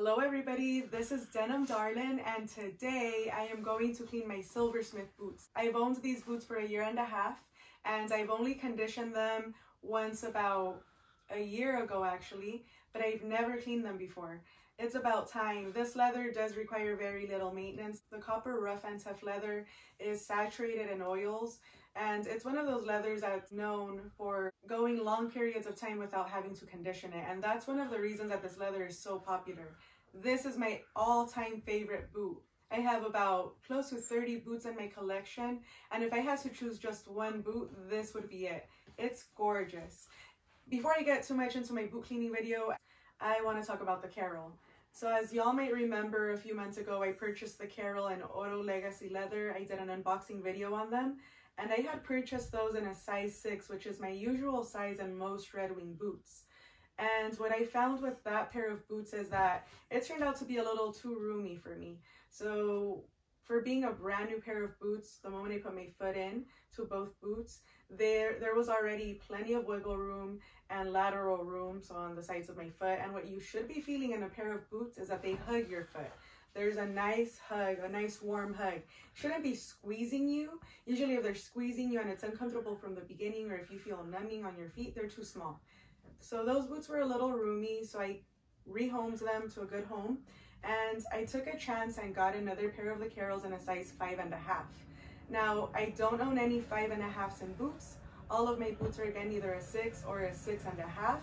Hello everybody, this is Denim Darlin and today I am going to clean my Silversmith boots. I've owned these boots for a year and a half and I've only conditioned them once about a year ago actually, but I've never cleaned them before. It's about time. This leather does require very little maintenance. The copper rough and tough leather is saturated in oils and it's one of those leathers that's known for going long periods of time without having to condition it. And that's one of the reasons that this leather is so popular. This is my all-time favorite boot. I have about close to 30 boots in my collection. And if I had to choose just one boot, this would be it. It's gorgeous. Before I get too much into my boot cleaning video, I want to talk about the Carol. So as y'all might remember, a few months ago, I purchased the Carol and Oro Legacy Leather. I did an unboxing video on them. And I had purchased those in a size 6, which is my usual size in most Red Wing boots. And what I found with that pair of boots is that it turned out to be a little too roomy for me. So for being a brand new pair of boots, the moment I put my foot in to both boots, there there was already plenty of wiggle room and lateral room, so on the sides of my foot. And what you should be feeling in a pair of boots is that they hug your foot. There's a nice hug, a nice warm hug. Shouldn't be squeezing you. Usually if they're squeezing you and it's uncomfortable from the beginning or if you feel numbing on your feet, they're too small. So those boots were a little roomy, so I rehomed them to a good home. And I took a chance and got another pair of the Carols in a size five and a half. Now, I don't own any five and a halfs in boots. All of my boots are again either a six or a six and a half.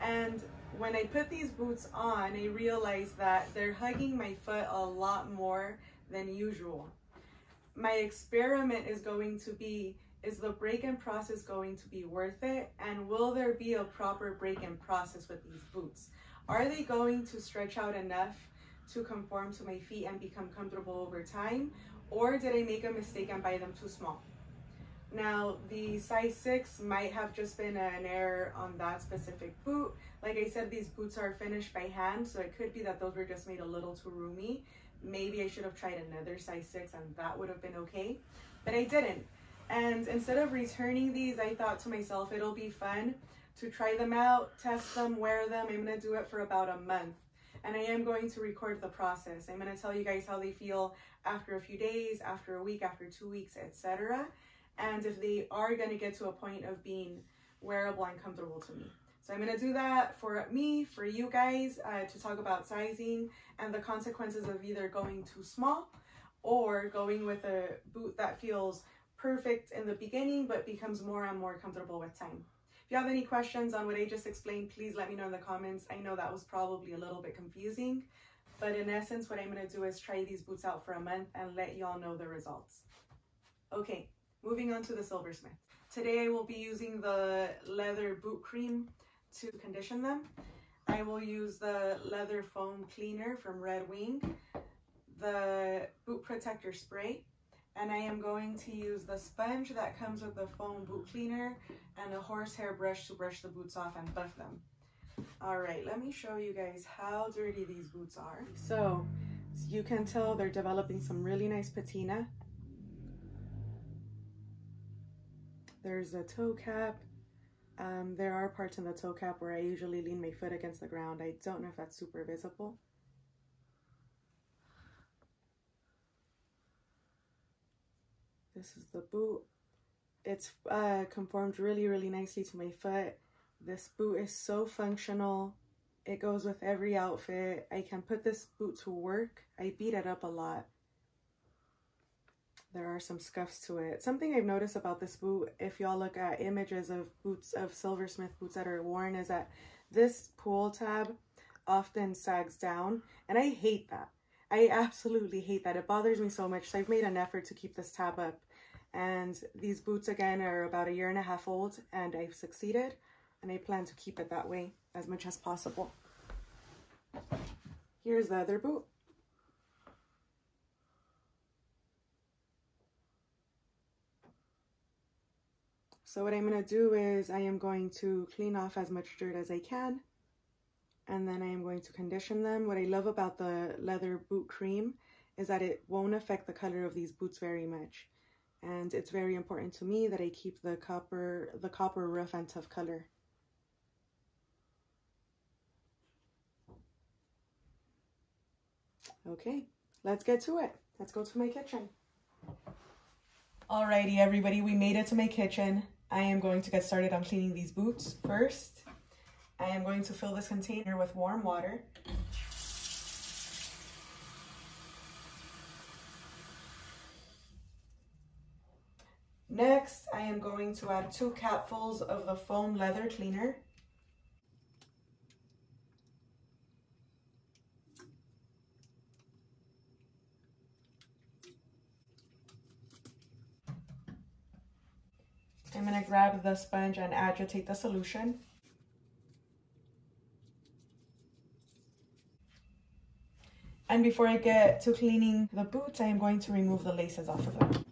And when I put these boots on, I realized that they're hugging my foot a lot more than usual. My experiment is going to be, is the break-in process going to be worth it? And will there be a proper break-in process with these boots? Are they going to stretch out enough to conform to my feet and become comfortable over time? Or did I make a mistake and buy them too small? Now, the size 6 might have just been an error on that specific boot. Like I said, these boots are finished by hand, so it could be that those were just made a little too roomy. Maybe I should have tried another size 6 and that would have been okay, but I didn't. And instead of returning these, I thought to myself, it'll be fun to try them out, test them, wear them. I'm going to do it for about a month. And I am going to record the process. I'm going to tell you guys how they feel after a few days, after a week, after two weeks, etc and if they are going to get to a point of being wearable and comfortable to me. So I'm going to do that for me, for you guys, uh, to talk about sizing and the consequences of either going too small or going with a boot that feels perfect in the beginning but becomes more and more comfortable with time. If you have any questions on what I just explained, please let me know in the comments. I know that was probably a little bit confusing, but in essence, what I'm going to do is try these boots out for a month and let y'all know the results. Okay, Moving on to the Silversmith. Today I will be using the leather boot cream to condition them. I will use the leather foam cleaner from Red Wing, the boot protector spray, and I am going to use the sponge that comes with the foam boot cleaner and a horsehair brush to brush the boots off and buff them. All right, let me show you guys how dirty these boots are. So, you can tell, they're developing some really nice patina. There's a toe cap. Um, there are parts in the toe cap where I usually lean my foot against the ground. I don't know if that's super visible. This is the boot. It's uh, conformed really, really nicely to my foot. This boot is so functional. It goes with every outfit. I can put this boot to work. I beat it up a lot there are some scuffs to it. Something I've noticed about this boot, if y'all look at images of boots, of silversmith boots that are worn, is that this pull tab often sags down, and I hate that. I absolutely hate that. It bothers me so much, so I've made an effort to keep this tab up. And these boots, again, are about a year and a half old, and I've succeeded, and I plan to keep it that way as much as possible. Here's the other boot. So what I'm going to do is I am going to clean off as much dirt as I can. And then I am going to condition them. What I love about the leather boot cream is that it won't affect the color of these boots very much. And it's very important to me that I keep the copper, the copper rough and tough color. Okay, let's get to it. Let's go to my kitchen. Alrighty, everybody, we made it to my kitchen. I am going to get started on cleaning these boots first. I am going to fill this container with warm water. Next, I am going to add two capfuls of the foam leather cleaner. Going to grab the sponge and agitate the solution. And before I get to cleaning the boots, I am going to remove the laces off of them.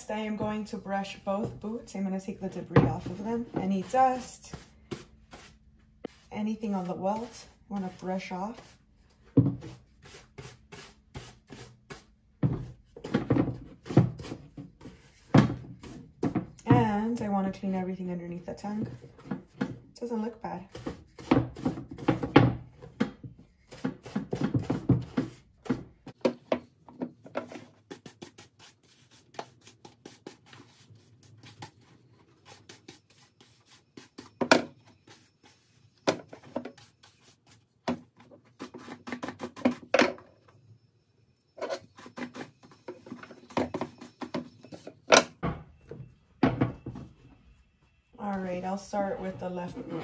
Next, I am going to brush both boots. I'm going to take the debris off of them. Any dust, anything on the welt, I want to brush off. And I want to clean everything underneath the tongue. It doesn't look bad. All right, I'll start with the left boot.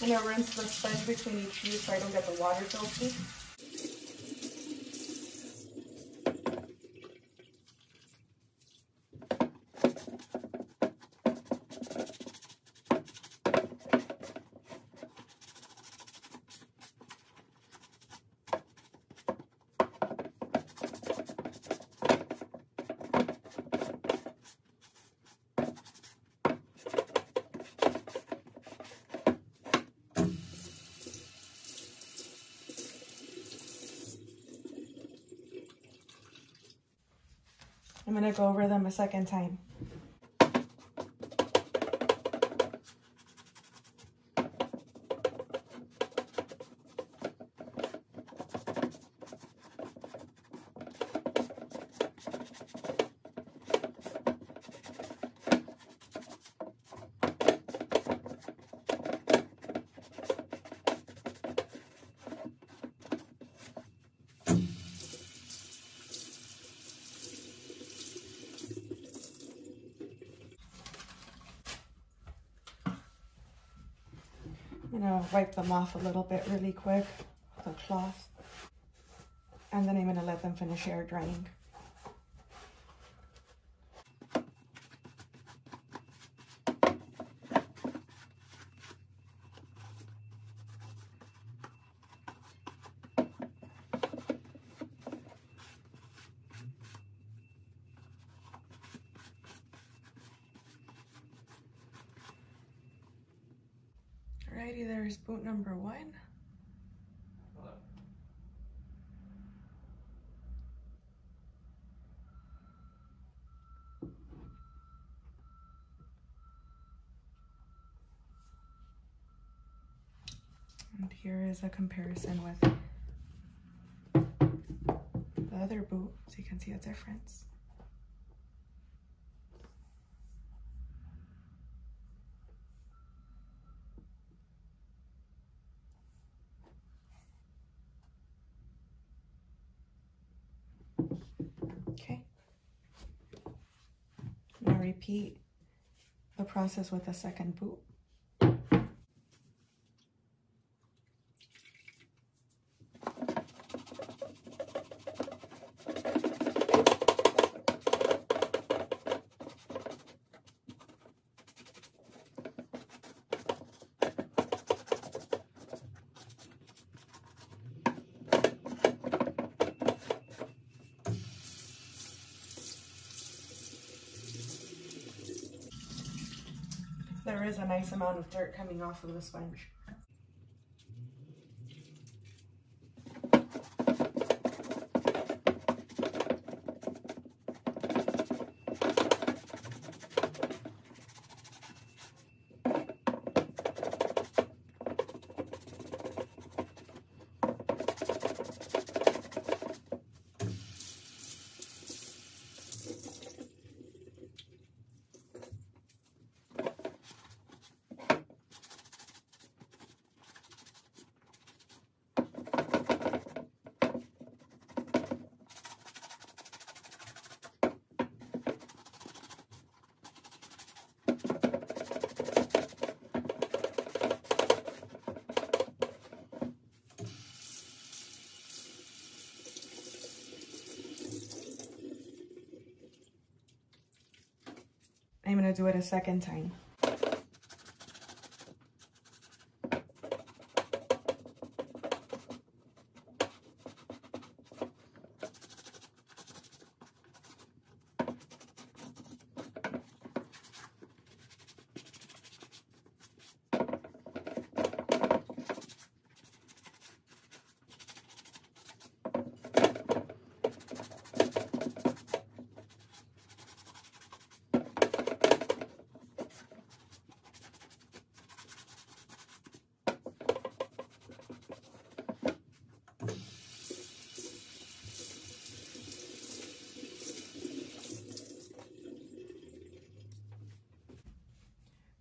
I'm gonna rinse the sponge between each shoe so I don't get the water filthy. I'm gonna go over them a second time. I'm gonna wipe them off a little bit really quick with a cloth. And then I'm gonna let them finish air drying. Alrighty, there's boot number one. And here is a comparison with the other boot, so you can see a difference. Okay. Now repeat the process with the second boot. There is a nice amount of dirt coming off of the sponge. I'm gonna do it a second time.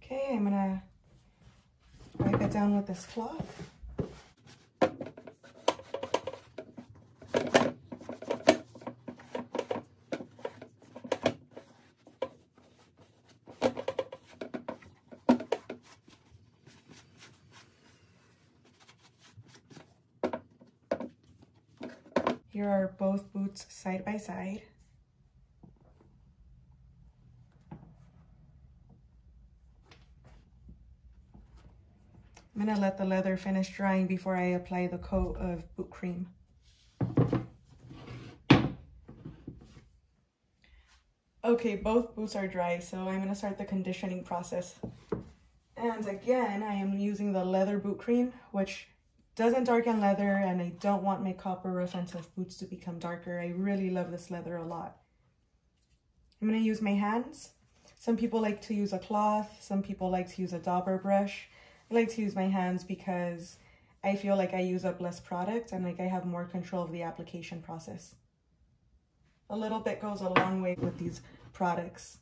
Okay, I'm gonna wipe it down with this cloth. Here are both boots side by side. I'm gonna let the leather finish drying before I apply the coat of boot cream. Okay, both boots are dry, so I'm gonna start the conditioning process. And again, I am using the leather boot cream, which doesn't darken leather, and I don't want my copper rough and tough boots to become darker. I really love this leather a lot. I'm gonna use my hands. Some people like to use a cloth, some people like to use a dauber brush. I like to use my hands because I feel like I use up less product and like I have more control of the application process. A little bit goes a long way with these products.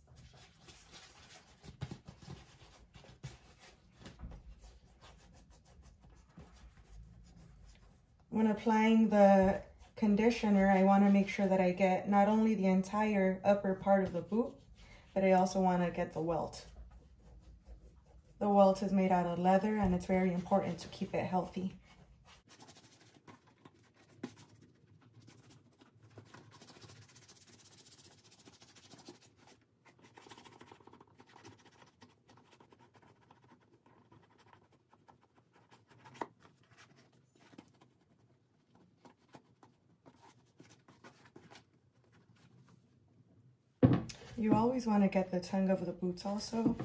When applying the conditioner, I want to make sure that I get not only the entire upper part of the boot, but I also want to get the welt. The welt is made out of leather and it's very important to keep it healthy. You always want to get the tongue of the boots also.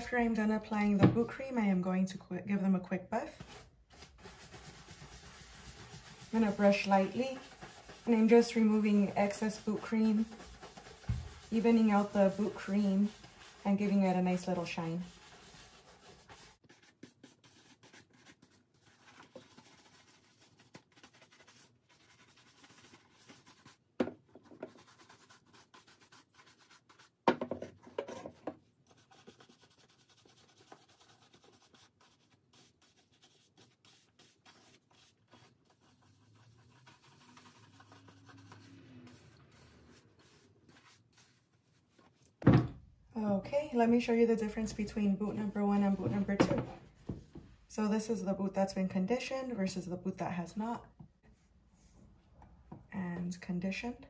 After I'm done applying the boot cream, I am going to give them a quick buff. I'm gonna brush lightly and I'm just removing excess boot cream, evening out the boot cream and giving it a nice little shine. Okay, let show you the difference between boot number one and boot number two. So this is the boot that's been conditioned versus the boot that has not. And conditioned.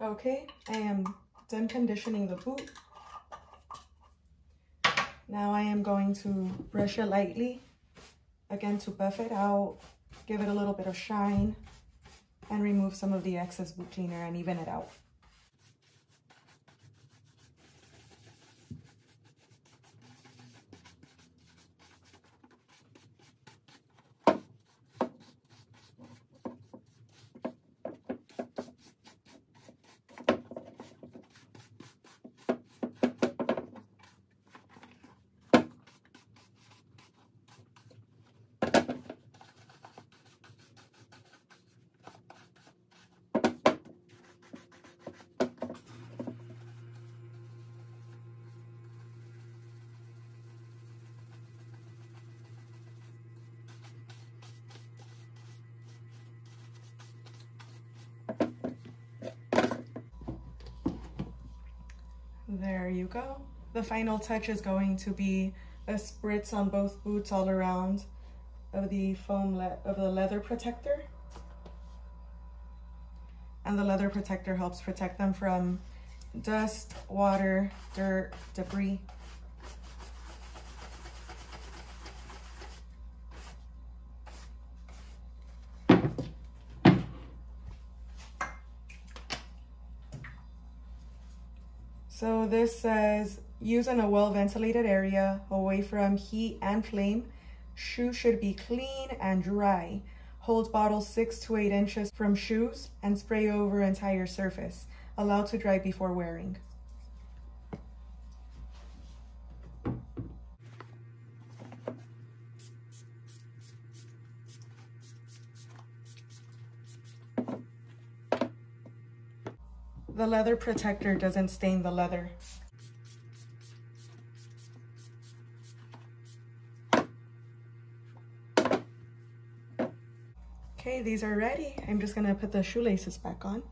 Okay, I am done conditioning the boot. Now I am going to brush it lightly, again to buff it out, give it a little bit of shine, and remove some of the excess boot cleaner and even it out. There you go. The final touch is going to be a spritz on both boots all around of the foam of the leather protector. And the leather protector helps protect them from dust, water, dirt, debris. So this says, use in a well-ventilated area away from heat and flame. Shoe should be clean and dry. Hold bottle six to eight inches from shoes and spray over entire surface. Allow to dry before wearing. The leather protector doesn't stain the leather. Okay, these are ready. I'm just gonna put the shoelaces back on.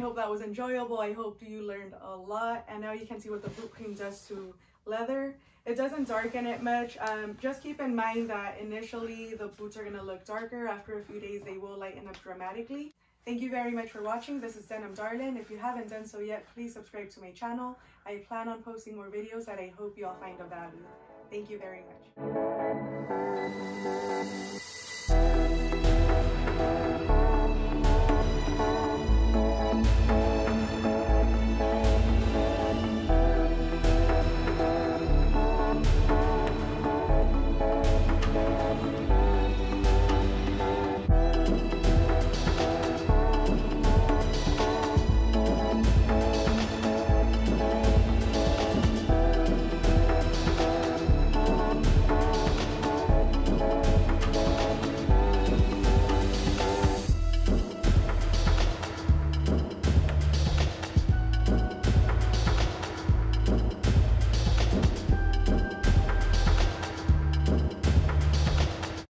Hope that was enjoyable. I hope you learned a lot. And now you can see what the boot cream does to leather. It doesn't darken it much. Um, just keep in mind that initially the boots are going to look darker. After a few days, they will lighten up dramatically. Thank you very much for watching. This is Denim Darlin. If you haven't done so yet, please subscribe to my channel. I plan on posting more videos that I hope you all find of value. Thank you very much.